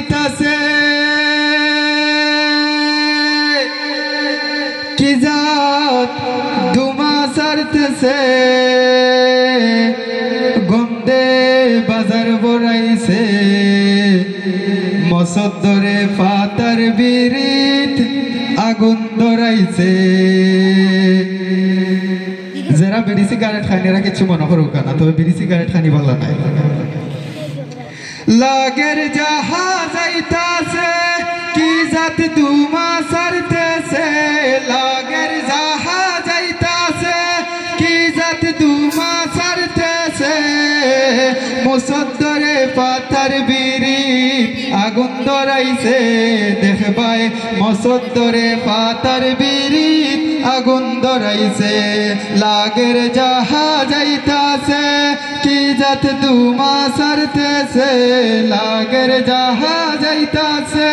যাইতাছে কি জাত ধুমা সারতেছে? গন্ধে বাজার বড়াইছে মসদ্দরে ফাতার বিরিত আগুন ধরাইছে। যারা বিড়ি সিগারেট খায়, এরা কিছু মনে করুক না, তবে বিড়ি সিগারেট খানি ভালো নাই। লাগের জাহাজ আইতাছে, কি জাত দুমা সারতেছে? লাগের জাহাজ আইতাছে, কি জাত দুমা সারতেছে? মুসদ্দরে পাতার বিড়ি আগুন ধরাইছে দেখবাই মসদ্দরে পাতার বিড়ি। আগুন ধরাইছে, লাগের যাহা যাইতাছে, কি জাত দুমা সারতেছে, লাগের যাহা যাইতাছে,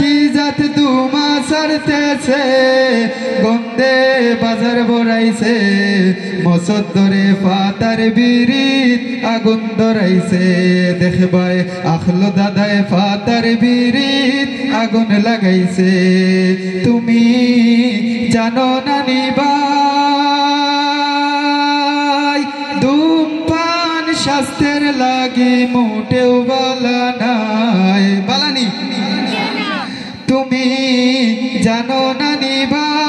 কি জাত দুমা সারতেছে, গন্ধে বাজার বড়াইছে মসদ্দরে পাতার বিরিত আগুন ধরাইছে দেখবাই আখলো দাদায় পাতার বিরিত আগুন লাগাইছে, তুমি জানো না নিবাই ধূমপান স্বাস্থ্যের লাগে মোটেও বলা নাই। বলানি। তুমি জানো না নিবাই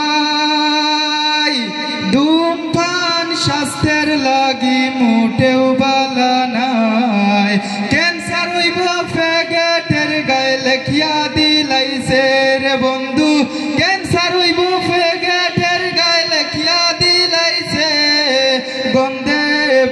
ধূমপান স্বাস্থ্যের লাগে মোটেও বলা নাই। ক্যান্সার হইব ফ্যাগেটের গায়ে লেখিয়া দিলাইছে রে বন্ধু। ক্যান্সার হইব ফ্যাগ Cilegon